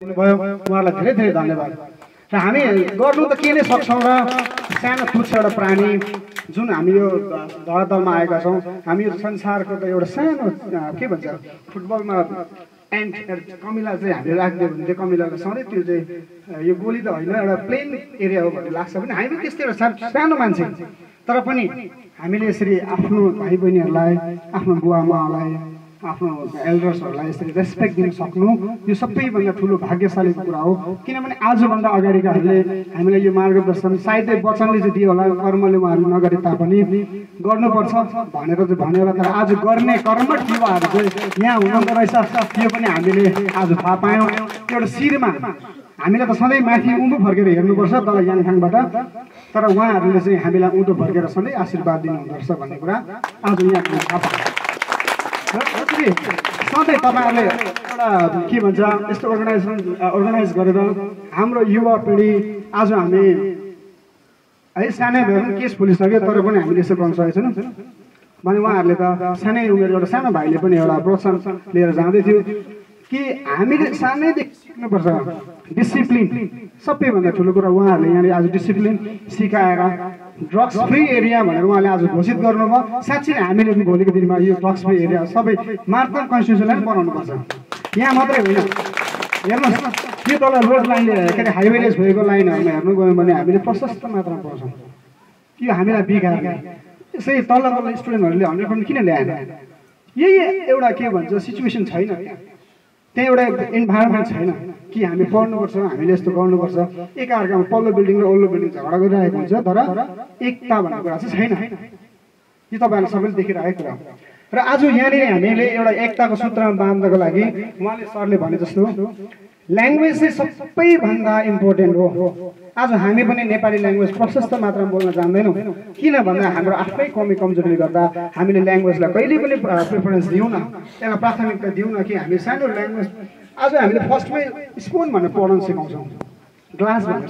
भयो उहाँलाई धेरै धेरै धन्यवाद। र हामी गर्नु त के नै सक्छौँ र सानो तुच्छ एउटा प्राणी जुन हामी यो धरातलमा आएका छौँ हामी यो संसारको त एउटा सानो के भन्छ फुटबलमा एन्ड कमिला चाहिँ हामीले राखिदियो भने चाहिँ कमिलाको सधैँ त्यो चाहिँ यो गोली त होइन एउटा प्लेन एरिया हो भन्ने लाग्छ पनि हामी त्यस्तै एउटा सानो मान्छे। तर पनि हामीले यसरी आफ्नो भाइ बहिनीहरूलाई आफ्नो बुवा आमालाई आफ्नो एल्डर्सहरूलाई यसरी रेस्पेक्ट दिन सक्नु। यो सबैभन्दा ठुलो भाग्यशालीको कुरा हो। किनभने आजभन्दा अगाडिकाहरूले हामीलाई यो मार्गदर्शन सायदै वचनले चाहिँ दियो होला कर्मले उहाँहरू नगरे तापनि गर्नुपर्छ भनेर चाहिँ भन्यो होला। तर आज गर्ने कर्मठ युवाहरू चाहिँ यहाँ हुनुहुँदो रहेछ। त्यो पनि हामीले आज थाहा पायौँ। एउटा शिरमा हामीलाई त सधैँ माथि उँधो फर्केर हेर्नुपर्छ तल याङथाङबाट तर उहाँहरूले चाहिँ हामीलाई उँधो फर्केर सधैँ आशीर्वाद दिनुहुँदो रहेछ भन्ने कुरा आज यहाँ हामीले थाहा पायौँ। सधैँ तपाईँहरूले एउटा के भन्छ यस्तो अर्गनाइजेसन अर्गनाइज गरेर हाम्रो युवा पिँढी आज हामी है सानै भए पनि केस फुलिसक्यो तर पनि हामीले यसो गर्न सकेको छैनौँ। भने उहाँहरूले त सानै उमेरको एउटा सानो भाइले पनि एउटा प्रोत्साहन लिएर जाँदै थियो। कि हामीले सानैदेखि सिक्नुपर्छ? डिसिप्लिन सबैभन्दा ठुलो कुरा उहाँहरूले यहाँनिर आज डिसिप्लिन सिकाएर ड्रग्स फ्री एरिया भनेर उहाँले आज घोषित गर्नुभयो। साँच्चै नै हामीले भोलिको दिनमा यो ड्रग्स फ्री एरिया सबै मार्तम कन्स्टिट्युसनलाई पनि बनाउनुपर्छ। यहाँ मात्रै होइन। हेर्नुहोस् यो तल रोड लाइनले के अरे हाइवेलेस भएको लाइनहरूमा हेर्नु गयौँ भने हामीले प्रशस्त मात्रामा पाउँछौँ। यो हामीलाई बिगार? यसै तल तल स्टुडेन्टहरूले हन्ड्रेड पर्सेन्ट किन ल्याएन? यही एउटा के भन्छ सिचुएसन छैन। त्यहाँ एउटा इन्भाइरोमेन्ट छैन। कि हामी पढ्नुपर्छ हामीले यस्तो गर्नुपर्छ। एकअर्कामा पल्लो बिल्डिङ र ओल्लो बिल्डिङ झगडा गरिरहेको हुन्छ तर एकता भन्ने कुरा चाहिँ छैन। यो तपाईँहरूले सबैले देखिरहेको कुरा हो। र आज यहाँनिर हामीले एउटा एकताको सूत्रमा बाँध्नको लागि उहाँले सरले भने जस्तो ल्याङ्ग्वेज चाहिँ सबैभन्दा इम्पोर्टेन्ट हो। आज हामी पनि नेपाली ल्याङ्ग्वेज प्रशस्त मात्रामा बोल्न जान्दैनौँ। किन भन्दा हाम्रो आफ्नै कमी कमजोरीले गर्दा हामीले ल्याङ्ग्वेजलाई कहिले पनि प्रिफरेन्स दिउँ न त्यसलाई प्राथमिकता दिउँ न कि हामी सानो ल्याङ्ग्वेज आज हामीले फर्स्टमै स्पुन भनेर पढाउन सिकाउँछौँ। ग्लास भनेर